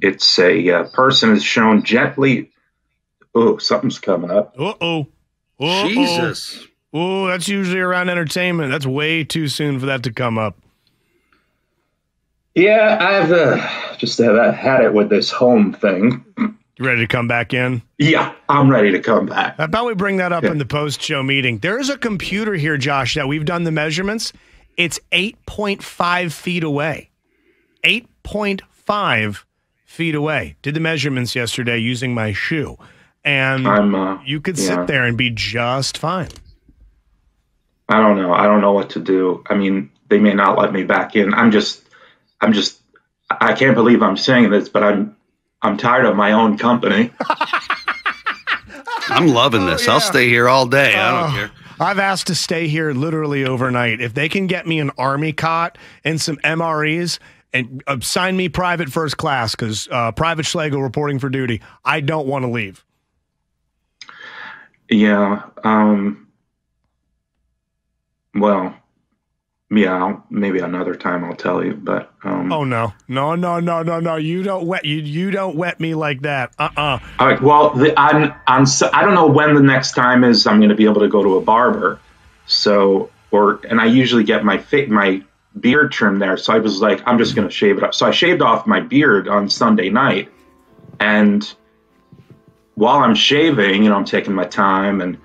it's a uh, person is shown gently. Oh, something's coming up. Uh oh. Jesus. Oh, that's usually around entertainment. That's way too soon for that to come up. Yeah, I've uh, just have had it with this home thing. You ready to come back in? Yeah, I'm ready to come back. How about we bring that up Yeah. in the post show meeting? There is a computer here, Josh, that we've done the measurements. It's 8.5 feet away. 8.5 feet away. Did the measurements yesterday using my shoe. And I'm. Uh, you could yeah. sit there and be just fine. I don't know. I don't know what to do. I mean, they may not let me back in. I'm just. I'm just. I can't believe I'm saying this, but I'm. I'm tired of my own company. I'm loving this. yeah. I'll stay here all day. I don't Oh, care. I've asked to stay here literally overnight. If they can get me an army cot and some MREs and uh, sign me private first class because uh, Private Schlegel reporting for duty, I don't want to leave. Yeah. Um. Well. Yeah. I'll, maybe another time I'll tell you, but. Um, Oh no, no, no, no, no, no! You don't wet you you don't wet me like that. Uh uh All right. Well, the, on on I don't know when the next time is I'm going to be able to go to a barber. So or and I usually get my fit my beard trim there. So I was like, I'm just going to shave it up. So I shaved off my beard on Sunday night, and while I'm shaving, you know, I'm taking my time and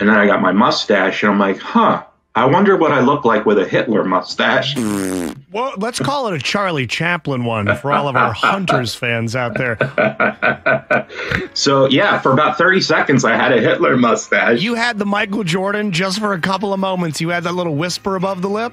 and then I got my mustache, and I'm like, huh. I wonder what I look like with a Hitler mustache. Well, let's call it a Charlie Chaplin one for all of our Hunters fans out there. So yeah, for about 30 seconds, I had a Hitler mustache. You had the Michael Jordan just for a couple of moments. You had that little whisper above the lip.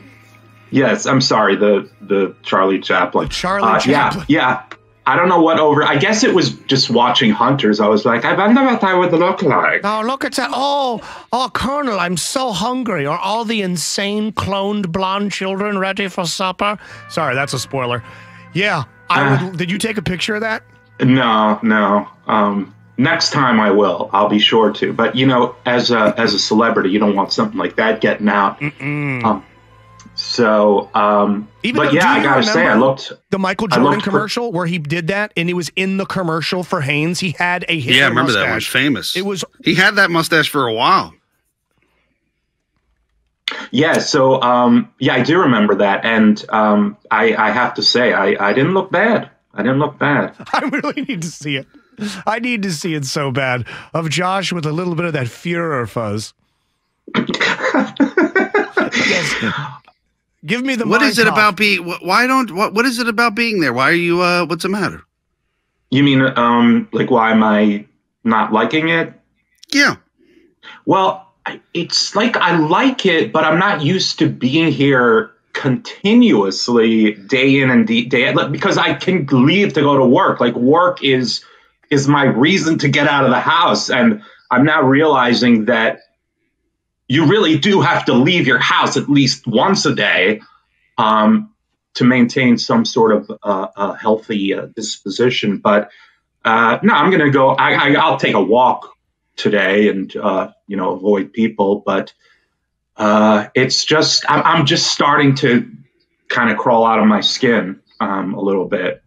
Yes, I'm sorry. The the Charlie Chaplin. The Charlie Uh, Chaplin. Yeah, yeah. I don't know what over. I guess it was just watching Hunters. I was like, I wonder what I would look like. Oh, look at that. Oh, oh, Colonel, I'm so hungry. Are all the insane cloned blonde children ready for supper? Sorry, that's a spoiler. Yeah. I Uh. would, did you take a picture of that? No, no. Um, next time I will. I'll be sure to. But you know, as a as a celebrity, you don't want something like that getting out. Um, so, um, Even but though- yeah, I gotta say, I looked. The Michael I Jordan looked for- commercial where he did that and it was in the commercial for Hanes. He had a Hitler Yeah, I remember that one. mustache. Famous. It was He had that mustache for a while. Yeah, so um, yeah, I do remember that, and um, I, I have to say, I, I didn't look bad. I didn't look bad. I really need to see it. I need to see it so bad of Josh with a little bit of that Führer fuzz. yes. Give me the What Mein is it Kampf. about being? Why don't? What What is it about being there? Why are you? uh What's the matter? You mean, um, like, why am I not liking it? Yeah. Well, it's like I like it, but I'm not used to being here continuously, day in and day out, because I can leave to go to work. Like, work is is my reason to get out of the house, and I'm now realizing that you really do have to leave your house at least once a day um, to maintain some sort of uh, healthy uh, disposition. But uh, no, I'm going to go. I, I, I'll take a walk today and uh, you know avoid people. But uh, it's just I'm, I'm just starting to kind of crawl out of my skin um, a little bit.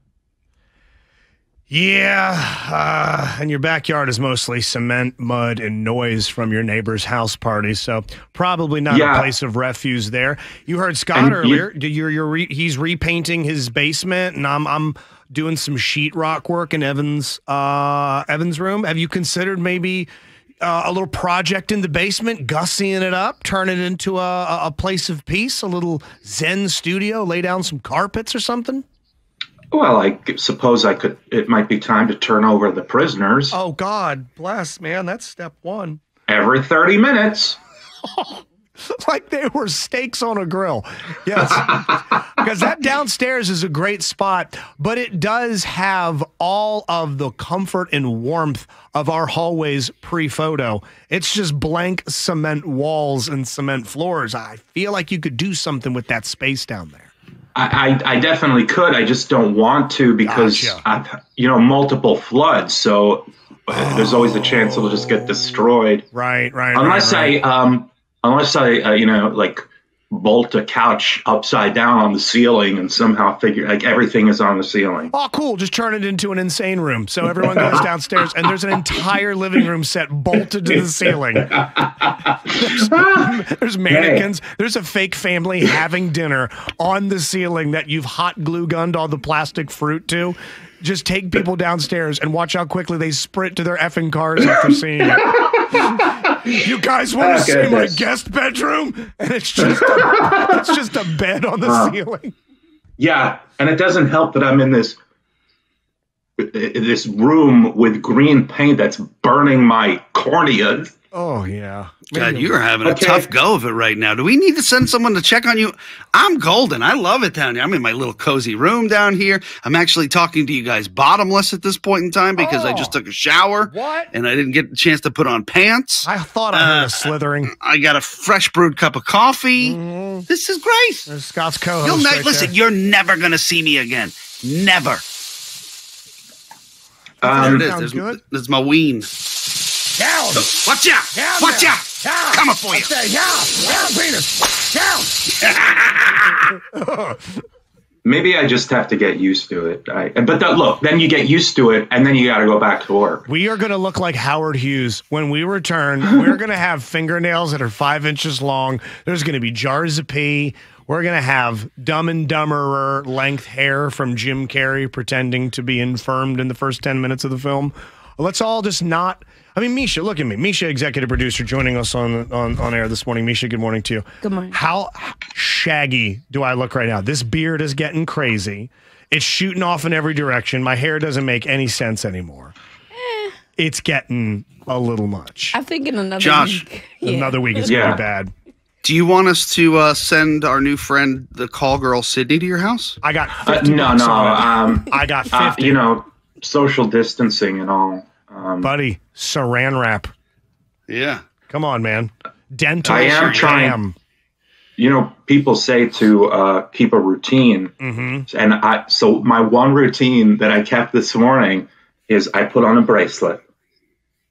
Yeah, uh, and your backyard is mostly cement, mud, and noise from your neighbor's house party, so probably not Yeah. a place of refuge there. You heard Scott And earlier. do you're, you're re, he's repainting his basement, and I'm I'm doing some sheetrock work in Evan's uh, Evan's room. Have you considered maybe uh, a little project in the basement, gussying it up, turn it into a- a place of peace, a little Zen studio, lay down some carpets or something? Well, I suppose I could. It might be time to turn over the prisoners Oh God, bless, man. That's step one. every thirty minutes. like they were steaks on a grill. Yes. Because that downstairs is a great spot, but it does have all of the comfort and warmth of our hallways pre photo. It's just blank cement walls and cement floors. I feel like you could do something with that space down there. I, I, I definitely could. I just don't want to because Gotcha. I've you know multiple floods, so uh, there's always a chance it'll just get destroyed. Right, right. unless right, right. I um unless I uh, you know like bolt a couch upside down on the ceiling and somehow figure like everything is on the ceiling. Oh, cool. Just turn it into an insane room. So everyone goes downstairs and there's an entire living room set bolted to the ceiling. There's, there's mannequins. There's a fake family having dinner on the ceiling that you've hot glue gunned all the plastic fruit to. Just take people downstairs and watch how quickly they sprint to their effing cars after seeing it. you guys want to Oh, see my guest bedroom? And it's just a, it's just a bed on the ceiling. Yeah, and it doesn't help that I'm in this this room with green paint that's burning my corneas. Oh yeah. God, you are having a tough go of it right now. Do we need to send someone to check on you? I'm golden. I love it down here. I'm in my little cozy room down here. I'm actually talking to you guys bottomless at this point in time because I just Oh. took a shower What? and I didn't get a chance to put on pants. I thought I heard Uh, a slithering. I got a fresh brewed cup of coffee. This is great. There's Scott's co-host. You'll ne- right listen. there. You're never gonna see me again. Never. there Um, it is. There's, there's my ween. Down. Watch out! Down Watch there. out! Down. Coming for you. Say, down. Down, penis. Down. maybe I just have to get used to it. I, but th- look, then you get used to it, and then you got to go back to work. We are going to look like Howard Hughes when we return. We're going to have fingernails that are five inches long. There's going to be jars of pee. We're going to have dumb and dumberer length hair from Jim Carrey pretending to be infirmed in the first 10 minutes of the film. Let's all just not. I mean, Misha, look at me. Misha, executive producer, joining us on, on, on air this morning. Misha, good morning to you. Good morning. How shaggy do I look right now? This beard is getting crazy. It's shooting off in every direction. My hair doesn't make any sense anymore. It's getting a little much. I think in another Josh, week. Yeah. Another week is Yeah. gonna be bad. Do you want us to uh, send our new friend, the call girl Sydney, to your house? I got Uh, 50 no, no. Um, I got 50. uh, you know, social distancing and all. Um, buddy, saran wrap. Yeah. Come on, man. Dental. I am trying. jam. you know, people say to uh, keep a routine, Mhm. and I. So my one routine that I kept this morning is I put on a bracelet.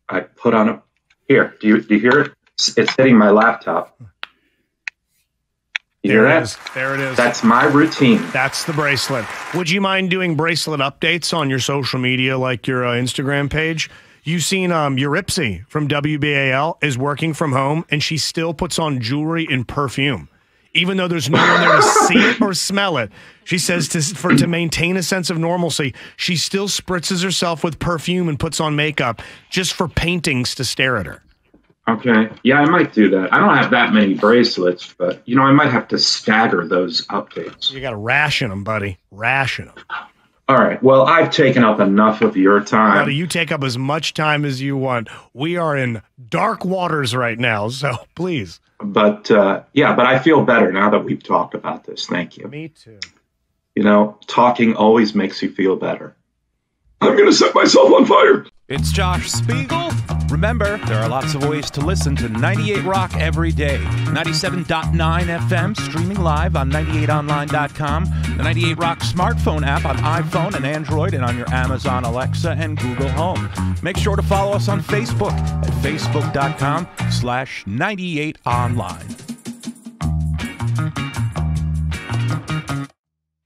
I put on a. Here, do you do you hear it? It's, it's hitting my laptop. You There hear it is. There it is. That's my routine. That's the bracelet. Would you mind doing bracelet updates on your social media, like your uh, Instagram page? You've seen um, Eurypsy from WBAL is working from home, and she still puts on jewelry and perfume, even though there's no one there to see it or smell it. She says to for to maintain a sense of normalcy, she still spritzes herself with perfume and puts on makeup just for paintings to stare at her. Okay. Yeah, I might do that. I don't have that many bracelets, but you know, I might have to stagger those updates. You got to ration them, buddy. Ration them. All right. Well, I've taken up enough of your time. Buddy, you take up as much time as you want. We are in dark waters right now, so please. But uh, yeah, but I feel better now that we've talked about this. Thank you. Me too. You know, talking always makes you feel better. I'm going to set myself on fire. It's Josh Spiegel. Remember, there are lots of ways to listen to 98 Rock every day. 97.9 FM, streaming live on 98online.com, the 98 Rock smartphone app on iPhone and Android, and on your Amazon Alexa and Google Home. Make sure to follow us on Facebook at facebook.com slash 98online.